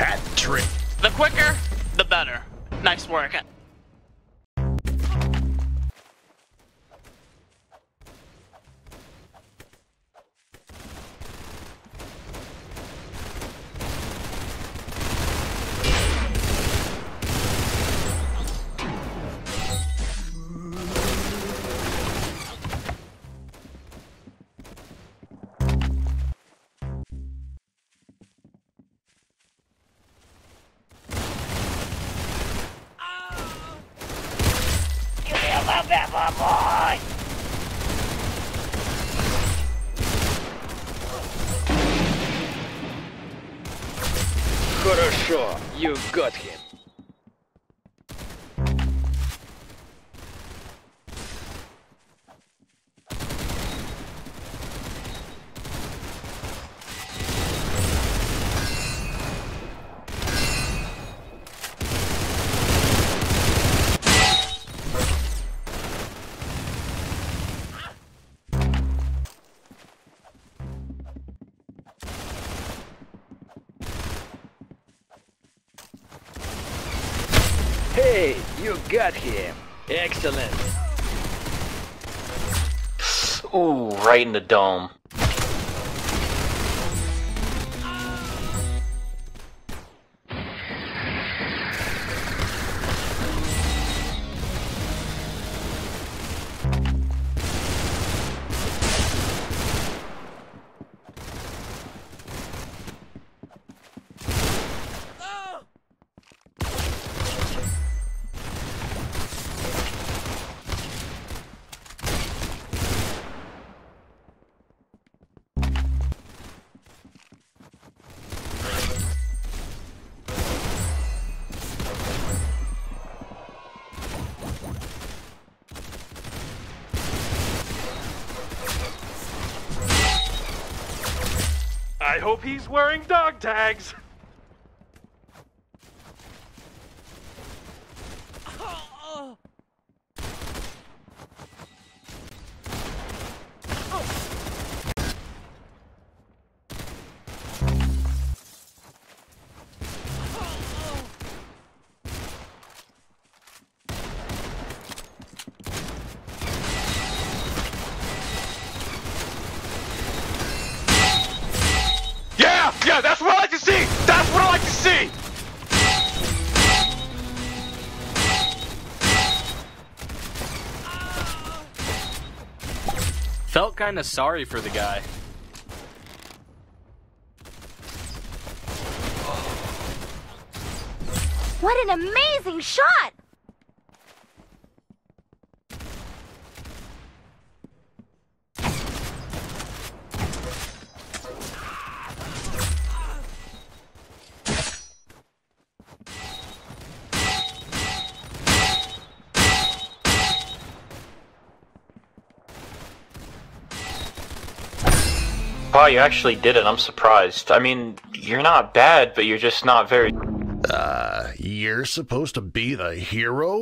Hat trick. The quicker, the better. Nice work. Хорошо, you got him. Got him. Excellent. Ooh, right in the dome. Hope he's wearing dog tags. Yeah, oh. Felt kinda sorry for the guy. What an amazing shot! Wow, you actually did it. I'm surprised. I mean, you're not bad, but you're just not very. Uh, you're supposed to be the hero?